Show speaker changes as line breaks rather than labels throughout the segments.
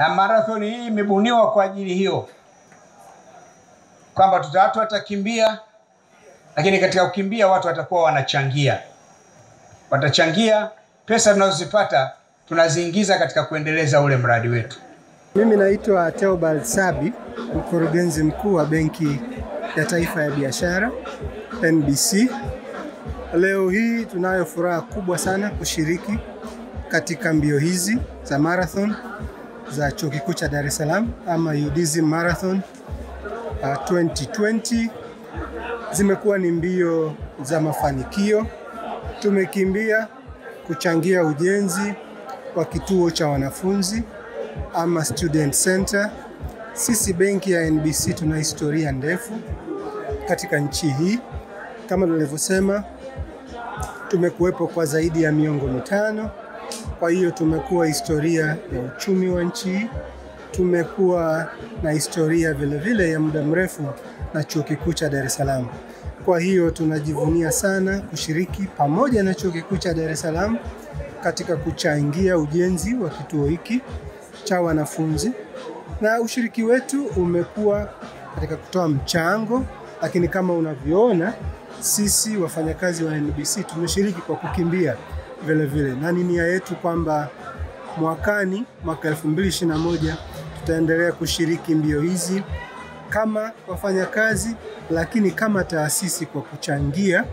na marathoni hii imebuniwa kwa ajili hiyo, kwamba watu watakimbia, lakini katika kukimbia watu watakuwa wanachangia, watachangia pesa tunazozipata tunaziingiza katika kuendeleza ule mradi wetu.
Mimi naitwa Theobald Sabi, mkurugenzi mkuu wa Benki ya Taifa ya Biashara NBC. Leo hii tunayo furaha kubwa sana kushiriki katika mbio hizi za marathon za Chuo Kikuu cha Dar es Salaam ama UDSM Marathon uh, 2020. Zimekuwa ni mbio za mafanikio. Tumekimbia kuchangia ujenzi wa kituo cha wanafunzi ama student center. Sisi benki ya NBC tuna historia ndefu katika nchi hii. Kama tulivyosema, tumekuwepo kwa zaidi ya miongo mitano. Kwa hiyo tumekuwa historia ya uchumi wa nchi tumekuwa na historia vile vile ya muda mrefu na chuo kikuu cha Dar es Salaam. Kwa hiyo tunajivunia sana kushiriki pamoja na chuo kikuu cha Dar es Salaam katika kuchangia ujenzi wa kituo hiki cha wanafunzi, na ushiriki wetu umekuwa katika kutoa mchango, lakini kama unavyoona sisi wafanyakazi wa NBC tumeshiriki kwa kukimbia vile vile, na ni nia yetu kwamba mwakani, mwaka 2021 tutaendelea kushiriki mbio hizi kama wafanyakazi, lakini kama taasisi kwa kuchangia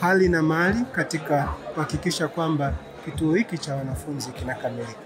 hali na mali katika kuhakikisha kwamba kituo hiki cha wanafunzi kinakamilika.